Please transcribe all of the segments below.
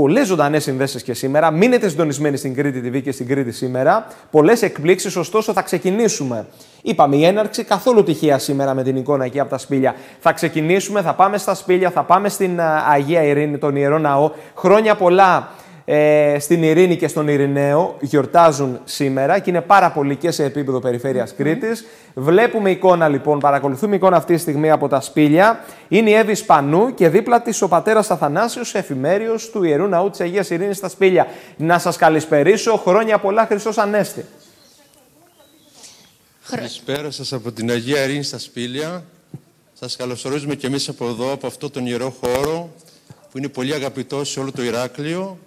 Πολλές ζωντανές συνδέσεις και σήμερα. Μείνετε συντονισμένοι στην Κρήτη TV και στην Κρήτη σήμερα. Πολλές εκπλήξεις, ωστόσο θα ξεκινήσουμε. Είπαμε η έναρξη καθόλου τυχαία σήμερα με την εικόνα εκεί από τα σπήλια. Θα ξεκινήσουμε, θα πάμε στα σπήλια, θα πάμε στην Αγία Ειρήνη, τον Ιερό Ναό. Χρόνια πολλά ε, στην Ειρήνη και στον Ειρηναίο γιορτάζουν σήμερα και είναι πάρα πολύ και σε επίπεδο περιφέρειας Κρήτης. Βλέπουμε εικόνα λοιπόν, παρακολουθούμε εικόνα αυτή τη στιγμή από τα σπήλια. Είναι η Εύη Σπανού και δίπλα της ο πατέρας Αθανάσιος, εφημέριος του Ιερού Ναού της Αγίας Ειρήνης στα σπήλια. Να σας καλησπερίσω. Χρόνια πολλά, Χριστός Ανέστη. Καλησπέρα σας από την Αγία Ειρήνη στα σπήλια. Σας καλωσορίζουμε και εμείς από εδώ, από αυτό τον ιερό χώρο που είναι πολύ αγαπητό σε όλο το Ηράκλειο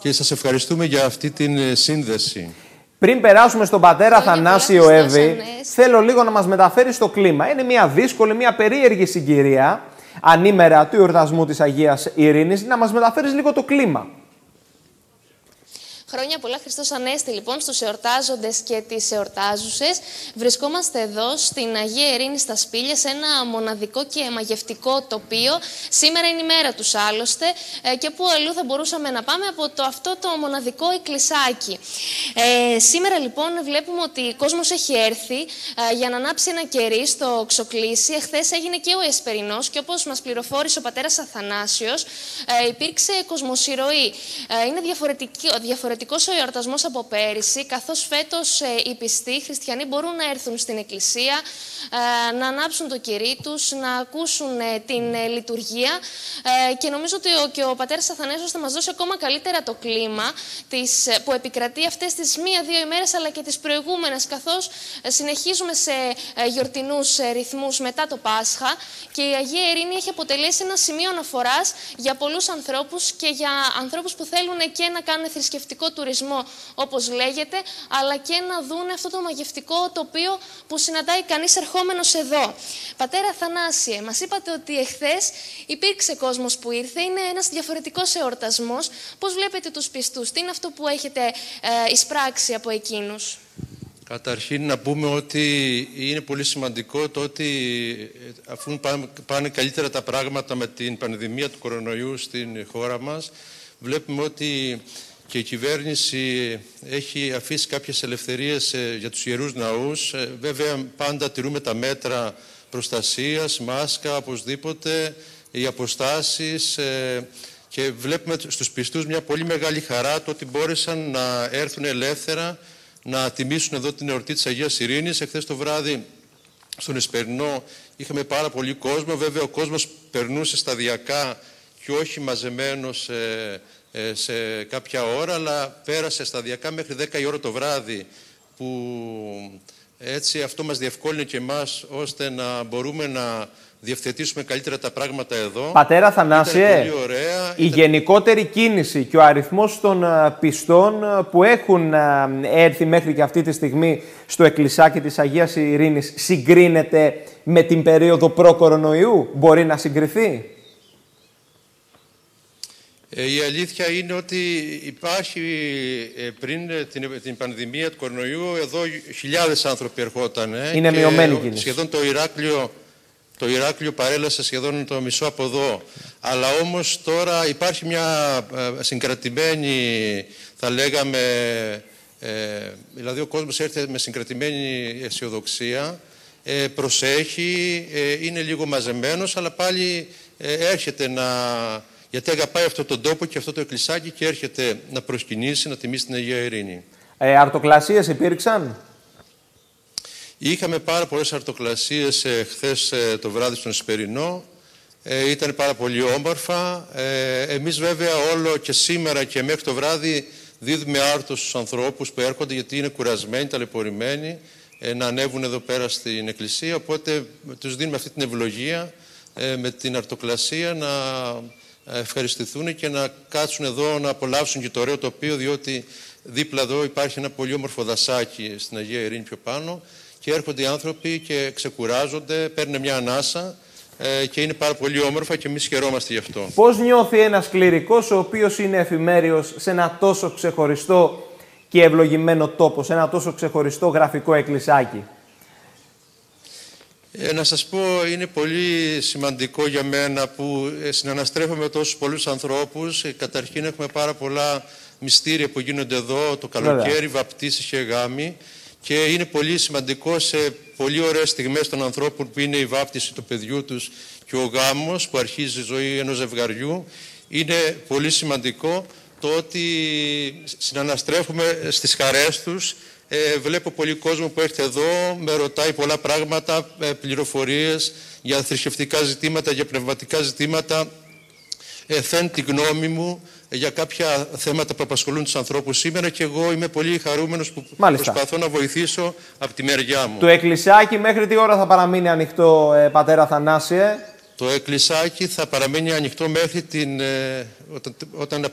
και σας ευχαριστούμε για αυτή την ε, σύνδεση. Πριν περάσουμε στον πατέρα Θανάσιο Εύη, θέλω λίγο να μας μεταφέρεις στο κλίμα. Είναι μια δύσκολη, μια περίεργη συγκυρία, ανήμερα του εορτασμού της Αγίας Ειρήνης, να μας μεταφέρεις λίγο το κλίμα. Χρόνια πολλά Χριστός Ανέστη λοιπόν στους εορτάζοντες και τις εορτάζουσες. Βρισκόμαστε εδώ στην Αγία Ειρήνη στα Σπήλια σε ένα μοναδικό και μαγευτικό τοπίο. Σήμερα είναι η μέρα τους άλλωστε ε, και που αλλού θα μπορούσαμε να πάμε από το, αυτό το μοναδικό εκκλησάκι. Ε, σήμερα λοιπόν βλέπουμε ότι ο κόσμος έχει έρθει ε, για να ανάψει ένα κερί στο ξοκλήσι. Εχθές έγινε και ο Εσπερινός και όπως μας πληροφόρησε ο πατέρας Αθανάσιος ε, υπήρξε κοσμοσυρωή. Ε, είναι διαφορετικό διαφορετικό ο εορτασμός από πέρυσι, καθώς φέτος ε, οι πιστοί χριστιανοί μπορούν να έρθουν στην εκκλησία, ε, να ανάψουν το κερί τους, να ακούσουν ε, την λειτουργία. Και νομίζω ότι και ο πατέρας Αθανέσο θα μας δώσει ακόμα καλύτερα το κλίμα της, που επικρατεί αυτές τις μία-δύο ημέρες, αλλά και τις προηγούμενες, καθώς συνεχίζουμε σε γιορτινούς ρυθμούς μετά το Πάσχα. Και η Αγία Ειρήνη έχει αποτελέσει ένα σημείο αναφοράς για πολλούς ανθρώπους και για ανθρώπους που θέλουν και να κάνουν θρησκευτικό τουρισμό, όπως λέγεται, αλλά και να δουν αυτό το μαγευτικό τοπίο που συναντάει κανείς ερχόμενος εδώ. Πατέρα Θανάσιε, μας είπατε ότι εχθές υπήρξε κόσμος που ήρθε, είναι ένας διαφορετικός εορτασμός. Πώς βλέπετε τους πιστούς, τι είναι αυτό που έχετε ε, εισπράξει από εκείνους; Καταρχήν να πούμε ότι είναι πολύ σημαντικό το ότι ε, αφού πάνε καλύτερα τα πράγματα με την πανδημία του κορονοϊού στην χώρα μας, βλέπουμε ότι και η κυβέρνηση έχει αφήσει κάποιες ελευθερίες ε, για τους ιερούς ναούς. Ε, βέβαια πάντα τηρούμε τα μέτρα προστασίας, μάσκα, οπωσδήποτε, οι αποστάσεις ε, και βλέπουμε στους πιστούς μια πολύ μεγάλη χαρά το ότι μπόρεσαν να έρθουν ελεύθερα να τιμήσουν εδώ την εορτή της Αγίας Ειρήνης. Εχθές το βράδυ στον Εσπερινό είχαμε πάρα πολύ κόσμο. Βέβαια ο κόσμος περνούσε σταδιακά και όχι μαζεμένος ε, σε κάποια ώρα, αλλά πέρασε σταδιακά μέχρι 10 η ώρα το βράδυ, που έτσι αυτό μας διευκόλυνε και εμάς, ώστε να μπορούμε να διευθετήσουμε καλύτερα τα πράγματα εδώ. Πατέρα Θανάσιε, η γενικότερη κίνηση και ο αριθμός των ε, πιστών ε, που έχουν έρθει μέχρι και αυτή τη στιγμή στο εκκλησάκι της Αγίας Ειρήνης συγκρίνεται με την περίοδο προ-κορονοϊού, μπορεί να συγκριθεί; Ε, η αλήθεια είναι ότι υπάρχει ε, πριν ε, την, την πανδημία του κορονοϊού εδώ χιλιάδες άνθρωποι ερχόταν. Είναι μειωμένη κίνηση. Σχεδόν το Ηράκλειο, το Ηράκλειο παρέλασε σχεδόν το μισό από εδώ. Αλλά όμως τώρα υπάρχει μια συγκρατημένη, θα λέγαμε, δηλαδή ο κόσμος έρθει με συγκρατημένη αισιοδοξία, προσέχει, είναι λίγο μαζεμένος, αλλά πάλι έρχεται να γιατί αγαπάει αυτόν τον τόπο και αυτό το εκκλησάκι και έρχεται να προσκυνήσει, να τιμήσει την Αγία Ειρήνη. Ε, αρτοκλασίες υπήρξαν; Είχαμε πάρα πολλές αρτοκλασίες ε, χθες ε, το βράδυ στον Εσπερινό. Ε, ήταν πάρα πολύ όμορφα. Ε, εμείς βέβαια όλο και σήμερα και μέχρι το βράδυ δίδουμε άρτο στους ανθρώπους που έρχονται γιατί είναι κουρασμένοι, ταλαιπωρημένοι ε, να ανέβουν εδώ πέρα στην εκκλησία. Οπότε τους δίνουμε αυτή την ευλογία ε, με την αρτοκλασία να ευχαριστηθούν και να κάτσουν εδώ να απολαύσουν και το ωραίο τοπίο διότι δίπλα εδώ υπάρχει ένα πολύ όμορφο δασάκι στην Αγία Ειρήνη πιο πάνω και έρχονται οι άνθρωποι και ξεκουράζονται, παίρνουν μια ανάσα ε, και είναι πάρα πολύ όμορφα και εμείς χαιρόμαστε γι' αυτό. Πώς νιώθει ένας κληρικός ο οποίος είναι εφημέριος σε ένα τόσο ξεχωριστό και ευλογημένο τόπο, σε ένα τόσο ξεχωριστό γραφικό εκκλησάκι; Ε, να σας πω, είναι πολύ σημαντικό για μένα που ε, συναναστρέφομαι με τόσους πολλούς ανθρώπους. Ε, καταρχήν έχουμε πάρα πολλά μυστήρια που γίνονται εδώ το καλοκαίρι, Βέβαια. βαπτίσεις και γάμοι. Και είναι πολύ σημαντικό σε πολύ ωραίες στιγμές των ανθρώπων που είναι η βάπτιση του παιδιού τους και ο γάμος που αρχίζει η ζωή ενός ζευγαριού. Είναι πολύ σημαντικό το ότι συναναστρέφουμε στις χαρές τους ε, βλέπω πολύ κόσμο που έρχεται εδώ, με ρωτάει πολλά πράγματα, ε, πληροφορίες για θρησκευτικά ζητήματα, για πνευματικά ζητήματα. Ε, θεν τη γνώμη μου για κάποια θέματα που απασχολούν τους ανθρώπους σήμερα και εγώ είμαι πολύ χαρούμενος που Μάλιστα. προσπαθώ να βοηθήσω από τη μεριά μου. Το εκκλησιάκι μέχρι τι ώρα θα παραμείνει ανοιχτό, ε, πατέρα Θανάσιε; Το εκκλησάκι θα παραμείνει ανοιχτό μέχρι την, ε, όταν, όταν, ε,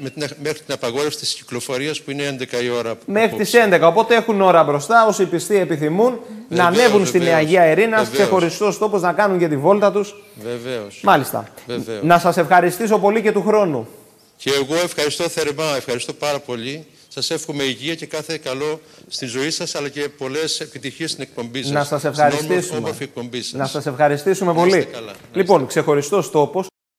με την, μέχρι την απαγόρευση της κυκλοφορίας που είναι 11 η ώρα. Μέχρι τις 11, οπότε έχουν ώρα μπροστά όσοι πιστοί επιθυμούν να ανέβουν στην Αγία Ειρήνας, ξεχωριστό τόπος να κάνουν και τη βόλτα τους. Βεβαίως. Μάλιστα. Βεβαίως. Να σας ευχαριστήσω πολύ και του χρόνου. Και εγώ ευχαριστώ θερμά, ευχαριστώ πάρα πολύ. Σας εύχομαι υγεία και κάθε καλό στη ζωή σας, αλλά και πολλές επιτυχίες στην εκπομπή σας. Να σα ευχαριστήσουμε. Να σας ευχαριστήσουμε πολύ. Λοιπόν, ξεχωριστός τόπος.